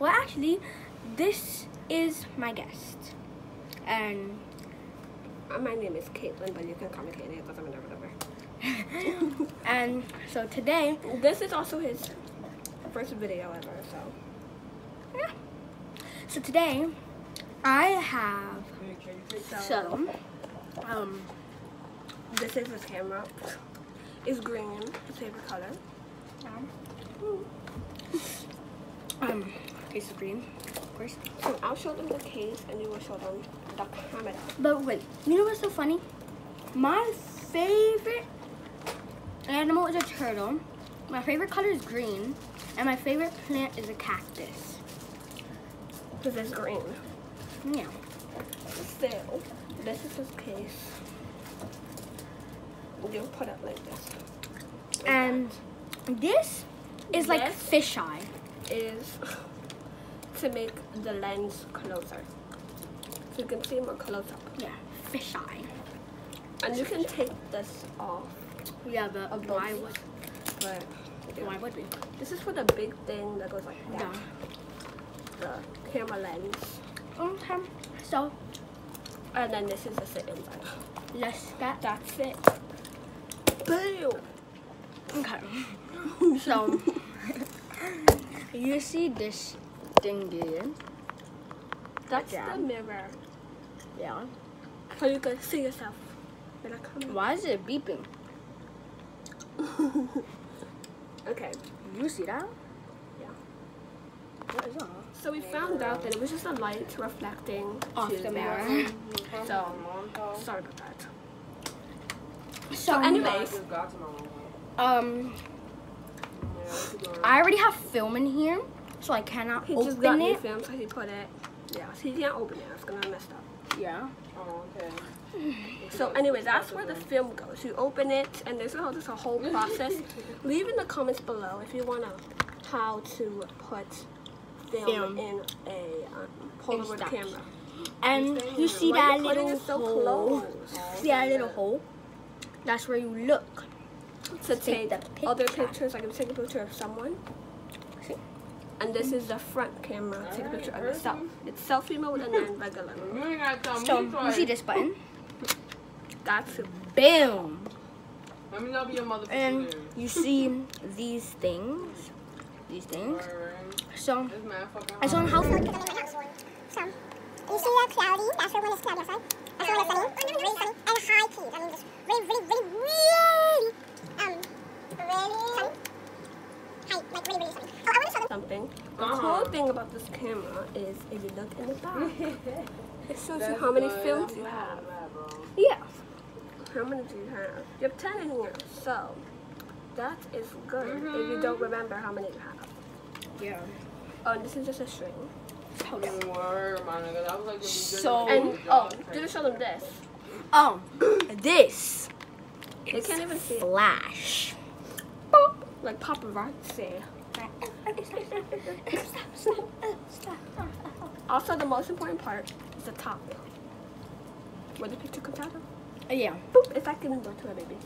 Well, actually, this is my guest, and Uh, My name is Caitlin, but you can call me Caitlin. It doesn't matter, whatever. and so today, This is also his first video ever, so. yeah. So today, I have some. Um, This is his camera. It's green, his favorite color. um, of green, of course. So I'll show them the case and you will show them the camera. But wait, you know what's so funny? My favorite animal is a turtle. My favorite color is green, and my favorite plant is a cactus. Because it's green. Yeah. So, this is his case. You put it like this. And this is like This? fisheye. is to make the lens closer. So you can see more close up. Yeah, fisheye. And you can take this off. Yeah, but uh, Of why would But why would we? this is for the big thing that goes like that. Yeah. The camera lens. Okay. So And then this is the sit inside. let's get That's it. Boom! Okay. so you see this thing? That's Yeah. the mirror. Yeah. So you can see yourself. in the camera. Why is it beeping? Okay. You see that? Yeah. What is that? So we found out that it was just a light reflecting Off the mirror. So, sorry about that. So anyways, um, I already have film in here, so I cannot he just got open new it. film, so he put it. Yeah, so he can't open it. It's gonna mess up. Yeah. Oh, okay. So, anyways, that's where the film goes. You open it, and there's a, there's a whole process. Leave in the comments below if you wanna how to put film, Film. in a um, Polaroid camera. And you see that little it so hole? close? See that little hole? That's where you look. to Take take, the other picture. pictures. I can take a picture of someone. See? And this is the front camera. Take a picture of yourself. It's selfie mode and then regular mode. You ain't gotta tell me So you see this button? That's it. Boom. Let me know your mother And you see these things. These things. Alright. So This man fucking I saw So, you see the cloudy, that's where one is cloudy outside. That's where one is sunny, and high key. That means it's really, really, really, really, um, really sunny. High, like really, really sunny. Oh, I want to show them. something. The Uh-huh. Cool thing about this camera is if you look in the back, it shows you how many films you have. Yeah. How many do you have? You have 10 in here, so that is good if you don't remember how many you have. Yeah. Oh, and this is just a string. Word, my nigga. That was like the So- And, oh, didn't show them this. Um, this They can't even see it. flash. Boop. Like paparazzi. Also, the most important part is the top. Where the picture comes out of. Yeah. Boop. If I can go to it, baby.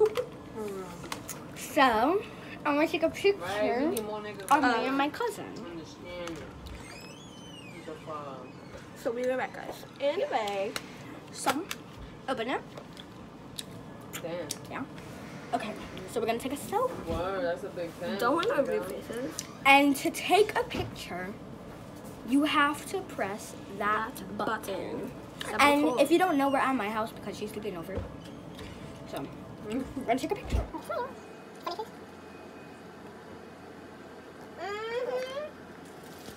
So I'm gonna take a picture need more niggas. of me Uh, and my cousin. Understand me. The fuck. So we were back, guys. Anyway, So open it. Damn. Yeah. Okay. So we're gonna take a selfie. Word, that's a big thing. don't want our real faces. And to take a picture, you have to press that, That button. button. And button. if you don't know, we're at my house because she's sleeping over. So we're gonna take a picture. Mm-hmm.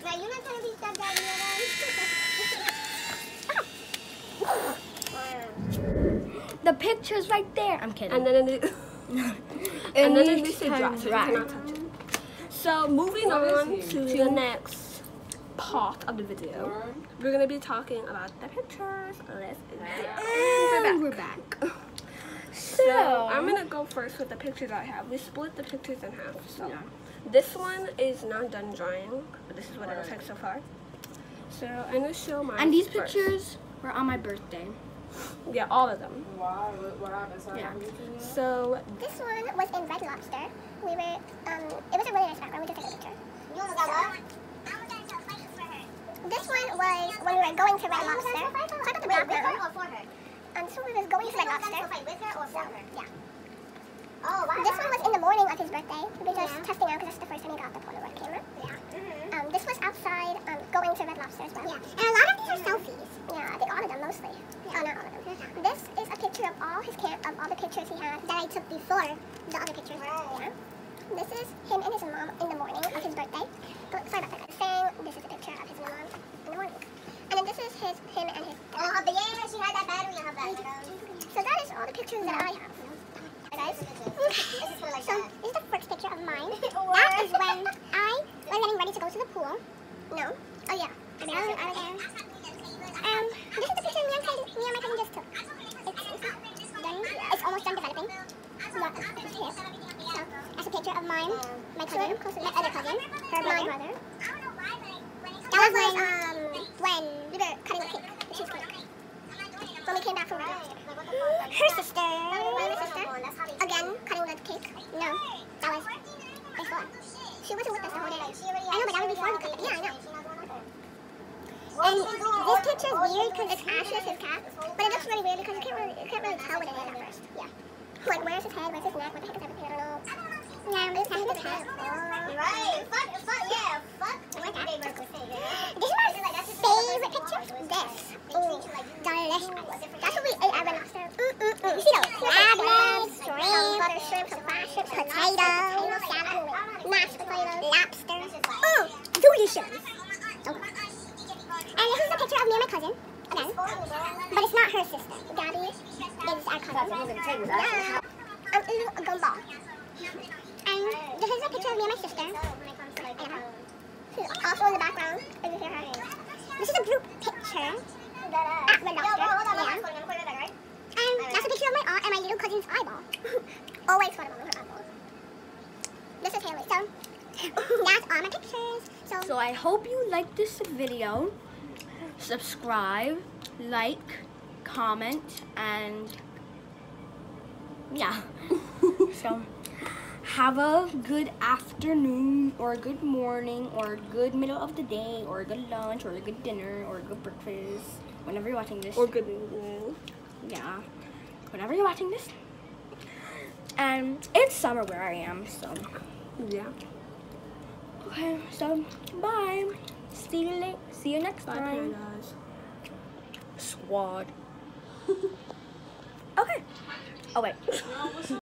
Now, you're not trying to be stepdaddy, The picture's right there. I'm kidding. and then it, and, and then you it needs to dry, so right. cannot touch it. So moving on to the next part of the video, we're gonna be talking about the pictures. Let's And we're back. So, So I'm gonna go first with the pictures I have. We split the pictures in half. So Yeah. this one is not done drying, but this is what it looks like so far. So I'm gonna show mine. and these first. pictures were on my birthday. Yeah, all of them. Why? What happened? Yeah. So this one was in Red Lobster. We were um, it was a really nice background. We just took a picture. You want to go what? This one was when we were going to Red Lobster. I got the Red Lobster. Um, so we was going to Red Lobster. So, yeah. Oh, wow. This one was in the morning of his birthday. We were just testing out because that's the first time he got the Polaroid camera. Yeah. This was outside, um, going to Red Lobster as well. Yeah. And a lot of these are selfies. Yeah, I think all of them mostly. Yeah. Oh, not all of them. This is a picture of all his camp, of all the pictures he has that I took before the other pictures. Yeah. This is him and his mom in the morning of his birthday. Oh, sorry about that. Saying this is a picture of his mom in the morning. And then this is his him and his. Oh, but yeah, she had that battery on her back. So that is all the pictures that I have. Guys. so this is the first picture of mine. that is when I was getting ready to go to the pool. No. Oh yeah. I mean, I was, was. Um, this is the picture me and, cousin, me and my cousin just took. It's, it's done. It's almost done developing. So that's a picture of mine, my cousin, my other cousin, her my brother. That was when um when we were cutting the cake, the cheesecake. When we came back from Lobster. Her sister, sister, again cutting the cake. No, that was before. She wasn't with us the whole day. I know, but that was before we cut the. Yeah, I know. And this picture is weird because it's Ashes, his cat, but it looks really weird because you can't really, you can't really tell what it is at first. Yeah. Like, where's his head? Where's his neck? What the heck is everything? I don't know. Yeah, this is his head. Right. Fuck, fuck, yeah. Fuck. What they work with This is my favorite picture. This. Ooh, delicious. That's what we ate at Red Lobster. Mm, mm, mm. You see those crabs, shrimp, some butter shrimp, some fried shrimp, potatoes, salad, mashed potatoes, lobster. Mm, delicious. Okay. And this is a picture of me and my cousin. Again. But it's not her sister. Gabby is our cousin. Yeah. I'm eating a gumball. And this is a picture of me and my sister. And her. She's also in the background. If you hear her. This is a group picture at Red Lobster. Yeah. And that's a picture of my aunt and my little cousin's eyeball. Always photo with her eyeball. This is Haley. So, that's all my pictures. So, So I hope you liked this video. Subscribe, like, comment, and yeah. so have a good afternoon or a good morning or a good middle of the day or a good lunch or a good dinner or a good breakfast whenever you're watching this. Or good evening. yeah. Whenever you're watching this. And it's summer where I am, so Yeah. Okay, so bye. See you late. See you next Bye, time. paradise. Squad. Oh wait.